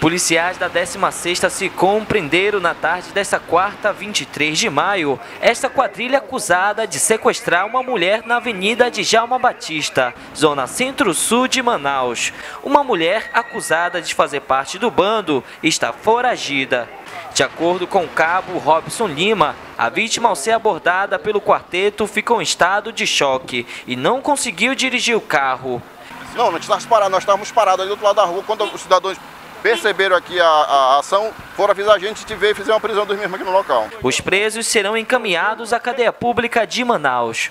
Policiais da 16ª se compreenderam na tarde desta quarta, 23 de maio, esta quadrilha acusada de sequestrar uma mulher na Avenida de Jalma Batista, zona centro-sul de Manaus. Uma mulher acusada de fazer parte do bando está foragida. De acordo com o cabo Robson Lima, a vítima ao ser abordada pelo quarteto ficou em estado de choque e não conseguiu dirigir o carro. Não, nós estávamos parados, nós estávamos parados ali do outro lado da rua quando os cidadãos perceberam aqui a, a, ação, foram avisar a gente, te ver e fizeram uma prisão dos mesmos aqui no local. Os presos serão encaminhados à cadeia pública de Manaus.